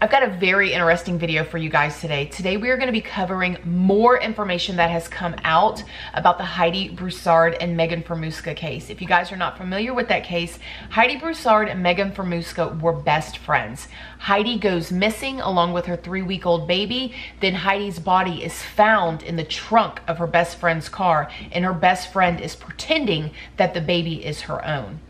I've got a very interesting video for you guys today. Today we are going to be covering more information that has come out about the Heidi Broussard and Megan Fieramusca case. If you guys are not familiar with that case, Heidi Broussard and Megan Fieramusca were best friends. Heidi goes missing along with her three-week-old baby. Then Heidi's body is found in the trunk of her best friend's car and her best friend is pretending that the baby is her own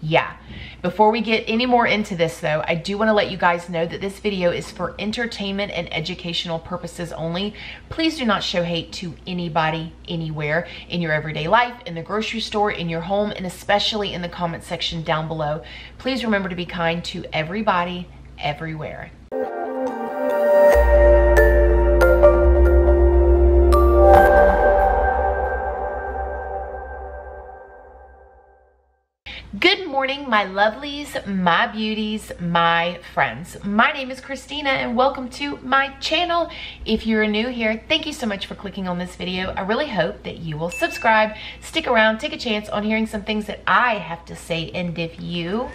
yeah. Before we get any more into this though, I do want to let you guys know that this video is for entertainment and educational purposes only. Please do not show hate to anybody, anywhere, in your everyday life, in the grocery store, in your home, and especially in the comment section down below. Please remember to be kind to everybody, everywhere. Morning, my lovelies, my beauties, my friends. My name is Christina and welcome to my channel. If you're new here, thank you so much for clicking on this video. I really hope that you will subscribe, stick around, take a chance on hearing some things that I have to say. And if you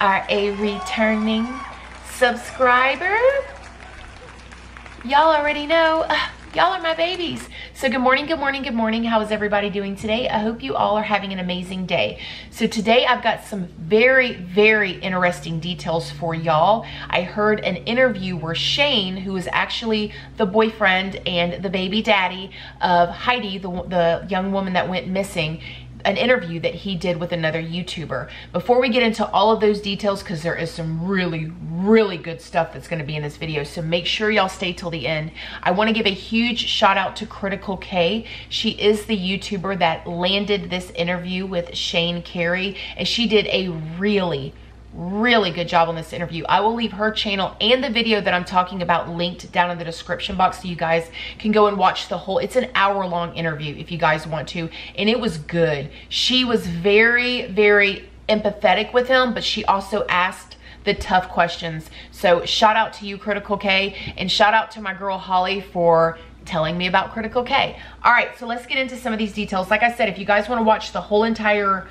are a returning subscriber, y'all already know, uh, Y'all are my babies. So good morning, good morning, good morning. How is everybody doing today? I hope you all are having an amazing day. So today I've got some very, very interesting details for y'all. I heard an interview where Shane, who is actually the boyfriend and the baby daddy of Heidi, the, the young woman that went missing, an interview that he did with another YouTuber. Before we get into all of those details, because there is some really, really good stuff that's gonna be in this video, so make sure y'all stay till the end. I wanna give a huge shout out to Critical Kay. She is the YouTuber that landed this interview with Shane Carey, and she did a really, really good job on this interview. I will leave her channel and the video that I'm talking about linked down in the description box so you guys can go and watch the whole, it's an hour long interview if you guys want to, and it was good. She was very, very empathetic with him, but she also asked the tough questions. So shout out to you, Critical Kay, and shout out to my girl Holly for telling me about Critical Kay. All right, so let's get into some of these details. Like I said, if you guys wanna watch the whole entire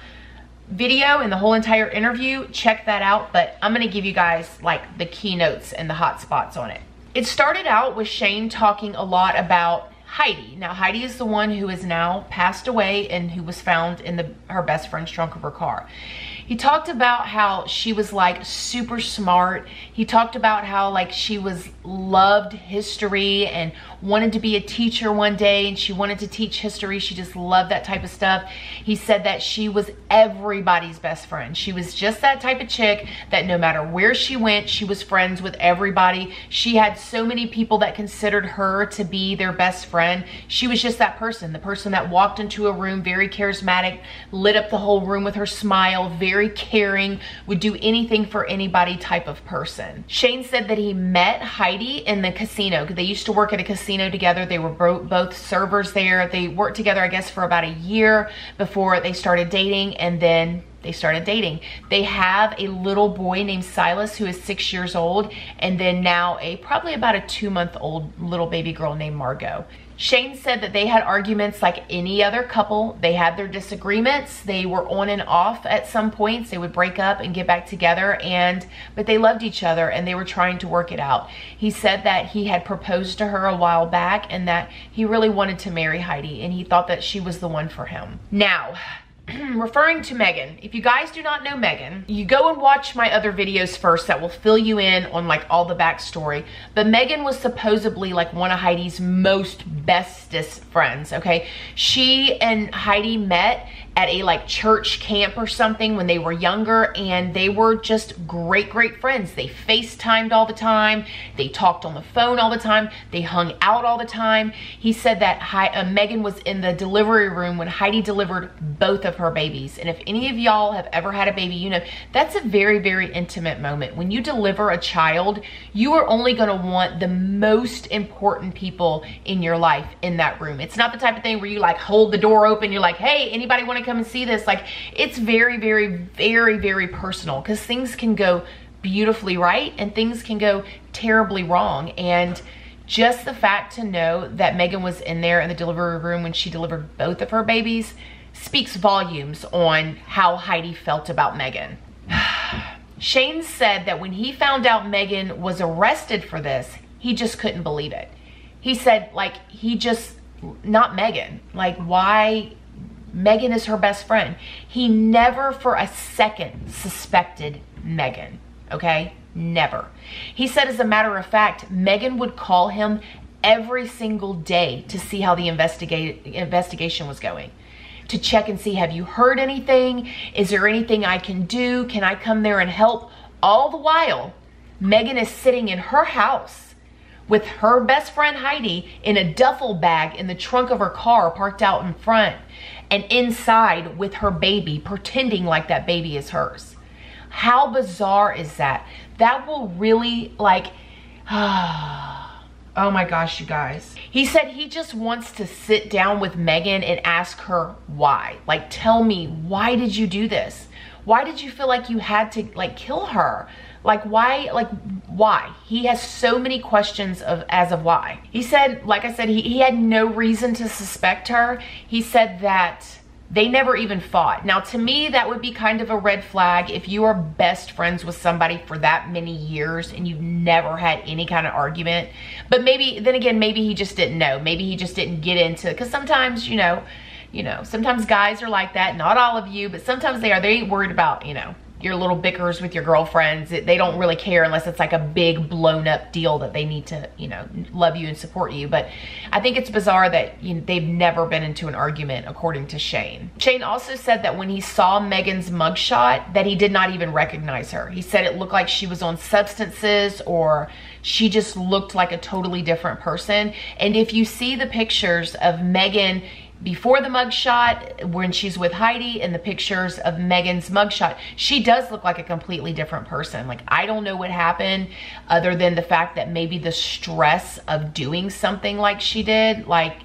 video and the whole entire interview, check that out. But I'm gonna give you guys like the keynotes and the hot spots on it. It started out with Shane talking a lot about Heidi. Now Heidi is the one who is now passed away and who was found in the her best friend's trunk of her car. He talked about how she was like super smart. He talked about how like she was loved history and wanted to be a teacher one day and she wanted to teach history. She just loved that type of stuff. He said that she was everybody's best friend. She was just that type of chick that no matter where she went, she was friends with everybody. She had so many people that considered her to be their best friend. She was just that person, the person that walked into a room very charismatic, lit up the whole room with her smile, very very caring, would do anything for anybody type of person. Shane said that he met Heidi in the casino. They used to work at a casino together. They were both servers there. They worked together, I guess, for about a year before they started dating and then they started dating. They have a little boy named Silas who is six years old and then now a probably about a two month old little baby girl named Margot. Shane said that they had arguments like any other couple. They had their disagreements. They were on and off at some points. They would break up and get back together and but they loved each other and they were trying to work it out. He said that he had proposed to her a while back and that he really wanted to marry Heidi and he thought that she was the one for him. Now, referring to Megan, if you guys do not know Megan, you go and watch my other videos first that will fill you in on like all the backstory. But Megan was supposedly like one of Heidi's most bestest friends, okay? She and Heidi met at a like church camp or something when they were younger and they were just great, great friends. They FaceTimed all the time. They talked on the phone all the time. They hung out all the time. He said that uh, Megan was in the delivery room when Heidi delivered both of her babies. And if any of y'all have ever had a baby, you know, that's a very, very intimate moment. When you deliver a child, you are only gonna want the most important people in your life in that room. It's not the type of thing where you like hold the door open, you're like, hey, anybody wanna come and see this? Like, it's very, very, very, very personal because things can go beautifully right and things can go terribly wrong. And just the fact to know that Megan was in there in the delivery room when she delivered both of her babies speaks volumes on how Heidi felt about Megan. Shane said that when he found out Megan was arrested for this, he just couldn't believe it. He said, like, he just, not Megan. Like, why? Megan is her best friend. He never for a second suspected Megan, okay? Never. He said, as a matter of fact, Megan would call him every single day to see how the investigation was going to check and see, have you heard anything? Is there anything I can do? Can I come there and help? All the while, Megan is sitting in her house with her best friend Heidi in a duffel bag in the trunk of her car parked out in front and inside with her baby, pretending like that baby is hers. How bizarre is that? That will really like, oh my gosh, you guys. He said he just wants to sit down with Megan and ask her why. Like, tell me, why did you do this? Why did you feel like you had to like kill her? Like why, like why? He has so many questions of as of why. He said, like I said, he, he had no reason to suspect her. He said that they never even fought. Now, to me, that would be kind of a red flag if you are best friends with somebody for that many years and you've never had any kind of argument. But maybe, then again, maybe he just didn't know. Maybe he just didn't get into, because sometimes, you know, you know, sometimes guys are like that. Not all of you, but sometimes they are. They ain't worried about, you know, your little bickers with your girlfriends. They don't really care unless it's like a big blown up deal that they need to, you know, love you and support you. But I think it's bizarre that you know, they've never been into an argument, according to Shane. Shane also said that when he saw Megan's mugshot, that he did not even recognize her. He said it looked like she was on substances or she just looked like a totally different person. And if you see the pictures of Megan before the mugshot when she's with Heidi and the pictures of Megan's mugshot, she does look like a completely different person. Like, I don't know what happened other than the fact that maybe the stress of doing something like she did, like,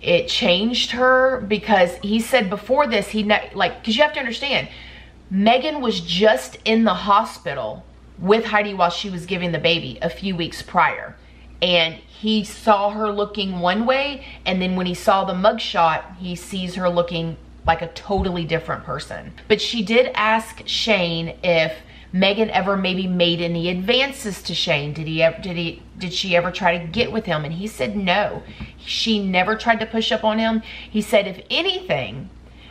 it changed her because he said before this, he, like, because you have to understand, Megan was just in the hospital with Heidi while she was giving the baby a few weeks prior and he saw her looking one way and then when he saw the mugshot he sees her looking like a totally different person. But she did ask shane if megan ever maybe made any advances to shane. Did he ever did he did she ever try to get with him? And he said no. She never tried to push up on him. He said if anything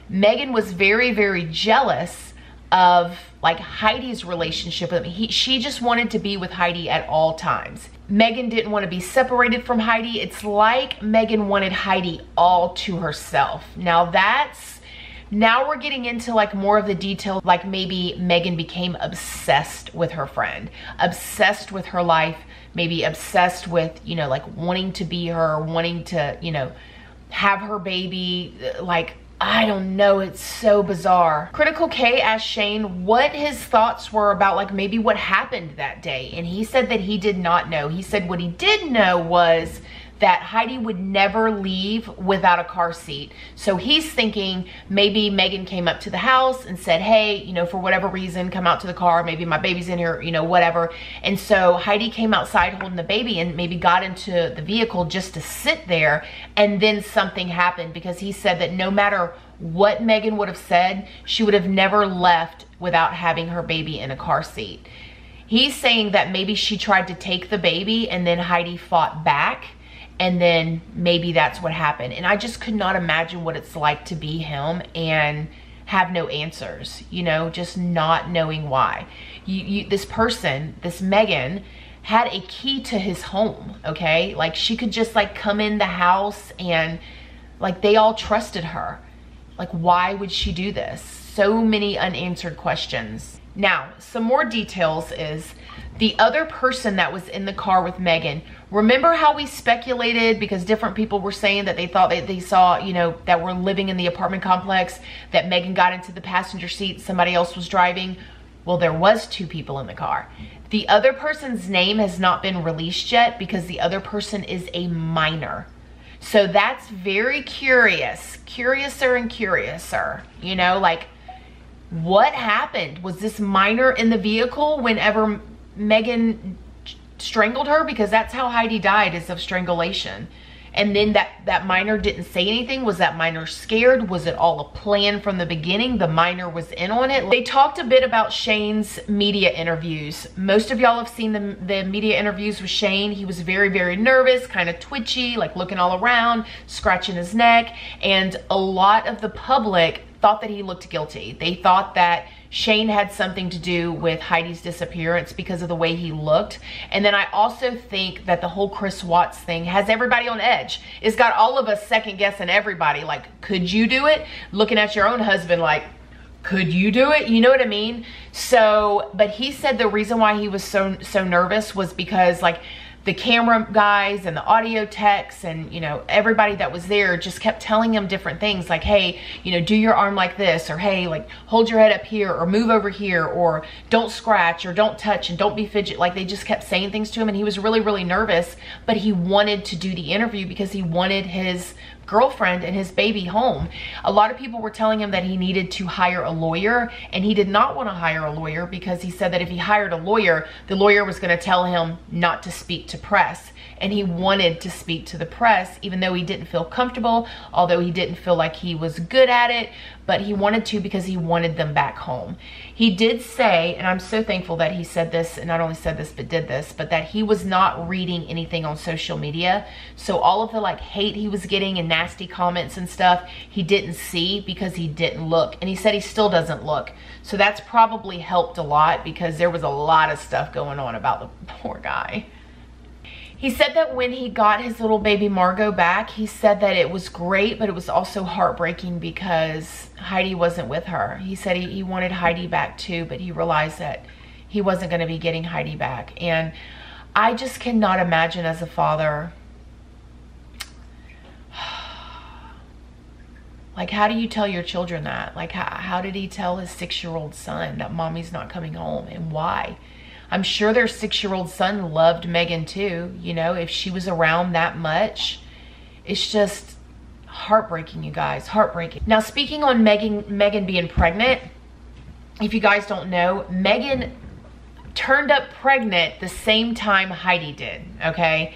megan was very very jealous of like Heidi's relationship with him. He, she just wanted to be with Heidi at all times. Megan didn't want to be separated from Heidi. It's like Megan wanted Heidi all to herself. Now that's, now we're getting into like more of the detail, like maybe Megan became obsessed with her friend, obsessed with her life, maybe obsessed with, you know, like wanting to be her, wanting to, you know, have her baby, like I don't know, it's so bizarre. Critical Kay asked Shane what his thoughts were about like maybe what happened that day. And he said that he did not know. He said what he did know was that Heidi would never leave without a car seat. So he's thinking maybe Megan came up to the house and said, hey, you know, for whatever reason, come out to the car. Maybe my baby's in here, you know, whatever. And so Heidi came outside holding the baby and maybe got into the vehicle just to sit there. And then something happened because he said that no matter what Megan would have said, she would have never left without having her baby in a car seat. He's saying that maybe she tried to take the baby and then Heidi fought back and then maybe that's what happened. And I just could not imagine what it's like to be him and have no answers, you know, just not knowing why. You, you, this person, this Megan, had a key to his home, okay? Like she could just like come in the house and like they all trusted her. Like why would she do this? So many unanswered questions. Now, some more details is the other person that was in the car with Megan. Remember how we speculated because different people were saying that they thought that they saw, you know, that were living in the apartment complex, that Megan got into the passenger seat, somebody else was driving. Well, there was two people in the car. The other person's name has not been released yet because the other person is a minor. So that's very curious, curiouser and curiouser, you know, like what happened? Was this minor in the vehicle whenever Megan strangled her? Because that's how Heidi died is of strangulation. And then that that minor didn't say anything. Was that minor scared? Was it all a plan from the beginning? The minor was in on it. They talked a bit about shane's media interviews. Most of y'all have seen the, the media interviews with shane. He was very very nervous kind of twitchy like looking all around scratching his neck. And a lot of the public thought that he looked guilty. They thought that Shane had something to do with Heidi's disappearance because of the way he looked. And then I also think that the whole Chris Watts thing has everybody on edge. It's got all of us second guessing everybody. Like, could you do it? Looking at your own husband like, could you do it? You know what I mean? So, but he said the reason why he was so so nervous was because like the camera guys and the audio techs and you know everybody that was there just kept telling him different things like hey you know do your arm like this or hey like hold your head up here or move over here or don't scratch or don't touch and don't be fidget like they just kept saying things to him and he was really really nervous but he wanted to do the interview because he wanted his girlfriend and his baby home. A lot of people were telling him that he needed to hire a lawyer and he did not want to hire a lawyer because he said that if he hired a lawyer, the lawyer was going to tell him not to speak to press and he wanted to speak to the press even though he didn't feel comfortable, although he didn't feel like he was good at it, but he wanted to because he wanted them back home. He did say, and I'm so thankful that he said this, and not only said this, but did this, but that he was not reading anything on social media. So all of the like hate he was getting and nasty comments and stuff, he didn't see because he didn't look. And he said he still doesn't look. So that's probably helped a lot because there was a lot of stuff going on about the poor guy. He said that when he got his little baby Margot back, he said that it was great, but it was also heartbreaking because Heidi wasn't with her. He said he, he wanted Heidi back too, but he realized that he wasn't going to be getting Heidi back. And I just cannot imagine as a father, like how do you tell your children that? Like how, how did he tell his six-year-old son that mommy's not coming home and why? I'm sure their six-year-old son loved Megan too. You know, if she was around that much, it's just heartbreaking, you guys, heartbreaking. Now, speaking on Megan, Megan being pregnant, if you guys don't know, Megan turned up pregnant the same time Heidi did, okay?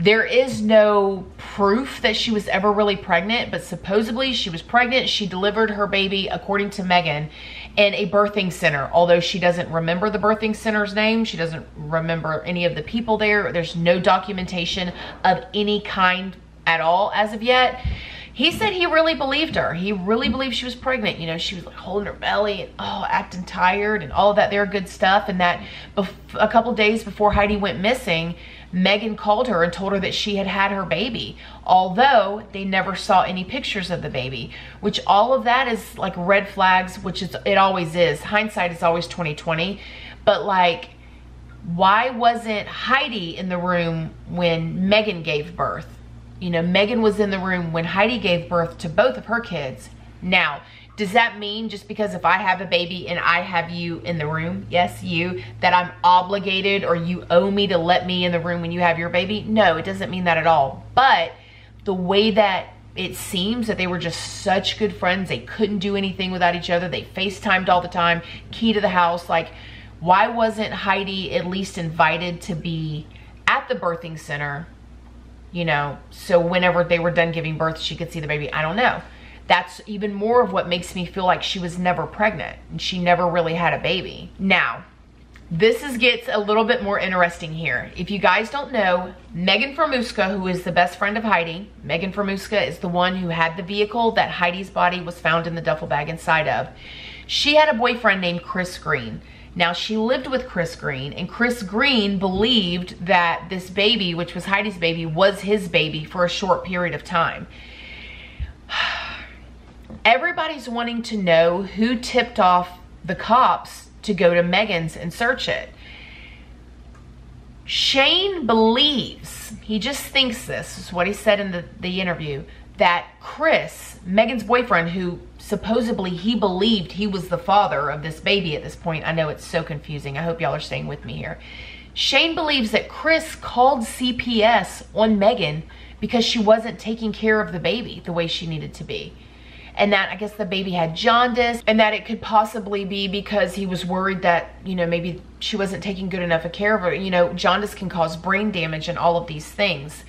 There is no proof that she was ever really pregnant, but supposedly she was pregnant. She delivered her baby, according to Megan, in a birthing center. Although she doesn't remember the birthing center's name, she doesn't remember any of the people there. There's no documentation of any kind at all as of yet. He said he really believed her. He really believed she was pregnant. You know, she was like holding her belly and oh, acting tired and all that there good stuff. And that a couple days before Heidi went missing, Megan called her and told her that she had had her baby, although they never saw any pictures of the baby, which all of that is like red flags, which is it always is. Hindsight is always 2020, but like why wasn't Heidi in the room when Megan gave birth? You know, Megan was in the room when Heidi gave birth to both of her kids. Now, does that mean just because if I have a baby and I have you in the room, yes, you, that I'm obligated or you owe me to let me in the room when you have your baby? No, it doesn't mean that at all. But the way that it seems that they were just such good friends, they couldn't do anything without each other, they FaceTimed all the time, key to the house, like, why wasn't Heidi at least invited to be at the birthing center, you know, so whenever they were done giving birth, she could see the baby? I don't know that's even more of what makes me feel like she was never pregnant and she never really had a baby. Now, this is gets a little bit more interesting here. If you guys don't know, Megan Fieramusca, who is the best friend of Heidi, Megan Fieramusca is the one who had the vehicle that Heidi's body was found in the duffel bag inside of. She had a boyfriend named Chris Green. Now, she lived with Chris Green, and Chris Green believed that this baby, which was Heidi's baby, was his baby for a short period of time everybody's wanting to know who tipped off the cops to go to Megan's and search it. Shane believes, he just thinks this, is what he said in the, the interview, that Chris, Megan's boyfriend, who supposedly he believed he was the father of this baby at this point. I know it's so confusing. I hope y'all are staying with me here. Shane believes that Chris called CPS on Megan because she wasn't taking care of the baby the way she needed to be and that I guess the baby had jaundice and that it could possibly be because he was worried that, you know, maybe she wasn't taking good enough of care of her. You know, jaundice can cause brain damage and all of these things.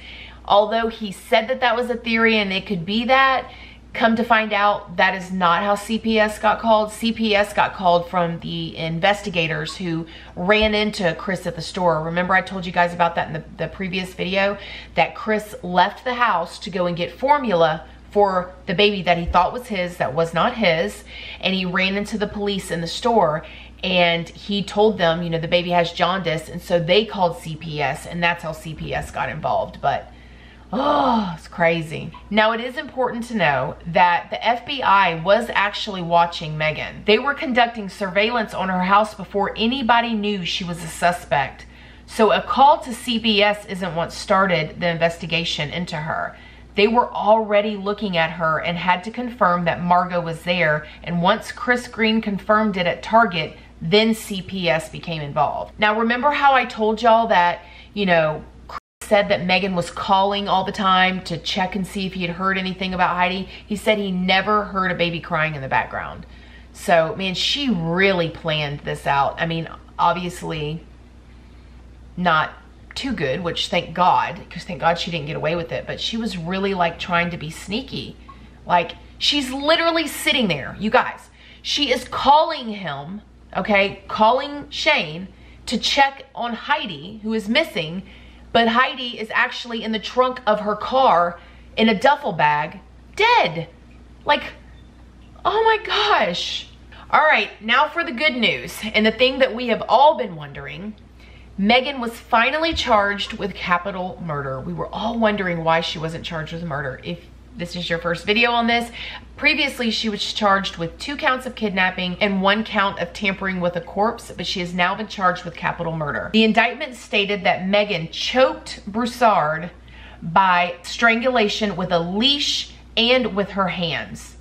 Although he said that that was a theory and it could be that, come to find out that is not how CPS got called. CPS got called from the investigators who ran into Chris at the store. Remember I told you guys about that in the, the previous video? That Chris left the house to go and get formula for the baby that he thought was his that was not his and he ran into the police in the store and he told them you know the baby has jaundice and so they called CPS and that's how CPS got involved but oh it's crazy now it is important to know that the FBI was actually watching Megan they were conducting surveillance on her house before anybody knew she was a suspect so a call to CPS isn't what started the investigation into her they were already looking at her and had to confirm that Margot was there. And once Chris Green confirmed it at Target, then CPS became involved. Now, remember how I told y'all that, you know, said that Megan was calling all the time to check and see if he had heard anything about Heidi? He said he never heard a baby crying in the background. So, man, she really planned this out. I mean, obviously not too good, which thank God, because thank God she didn't get away with it, but she was really like trying to be sneaky. Like she's literally sitting there, you guys. She is calling him, okay, calling Shane to check on Heidi, who is missing, but Heidi is actually in the trunk of her car in a duffel bag, dead. Like, oh my gosh. All right, now for the good news. And the thing that we have all been wondering Megan was finally charged with capital murder. We were all wondering why she wasn't charged with murder. If this is your first video on this, previously she was charged with two counts of kidnapping and one count of tampering with a corpse, but she has now been charged with capital murder. The indictment stated that Megan choked Broussard by strangulation with a leash and with her hands.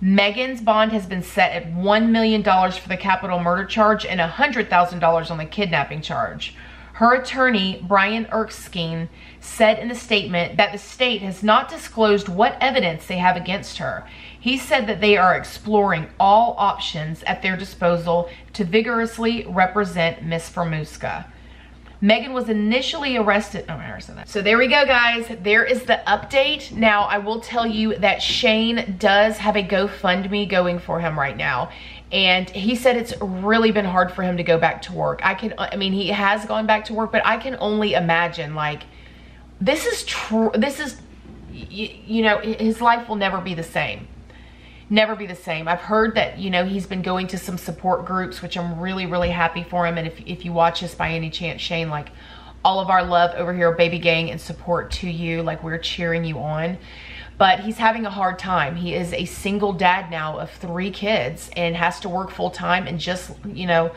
Megan's bond has been set at $1 million for the capital murder charge and $100,000 on the kidnapping charge. Her attorney, Brian Erskine, said in a statement that the state has not disclosed what evidence they have against her. He said that they are exploring all options at their disposal to vigorously represent Miss Fieramusca. Megan was initially arrested. Oh, I said that. So there we go, guys. There is the update. Now, I will tell you that Shane does have a GoFundMe going for him right now. And he said it's really been hard for him to go back to work. I can, I mean, he has gone back to work, but I can only imagine, like, this is true. This is, you, you know, his life will never be the same never be the same. I've heard that, you know, he's been going to some support groups, which I'm really, really happy for him. And if, if you watch this by any chance, Shane, like all of our love over here, Baby Gang and support to you, like we're cheering you on. But he's having a hard time. He is a single dad now of three kids and has to work full time and just, you know,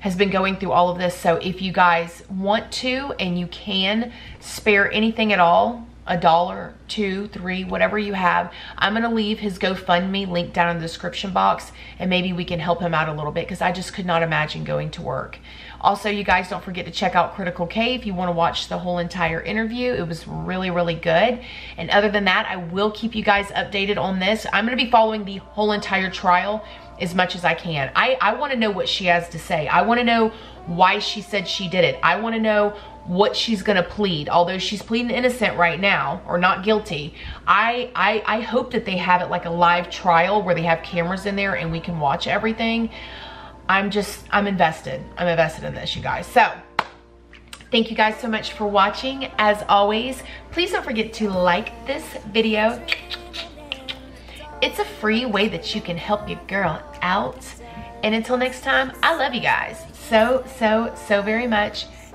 has been going through all of this. So if you guys want to and you can spare anything at all, a dollar, two, three, whatever you have. I'm to leave his GoFundMe link down in the description box and maybe we can help him out a little bit because I just could not imagine going to work. Also, you guys don't forget to check out Critical Kay if you want to watch the whole entire interview. It was really, really good. And other than that, I will keep you guys updated on this. I'm to be following the whole entire trial as much as I can. I, I want to know what she has to say. I want to know why she said she did it. I want to know what she's gonna plead. Although she's pleading innocent right now or not guilty, I, I, I hope that they have it like a live trial where they have cameras in there and we can watch everything. I'm just, I'm invested. I'm invested in this, you guys. So, thank you guys so much for watching. As always, please don't forget to like this video. It's a free way that you can help your girl out. And until next time, I love you guys so, so, so very much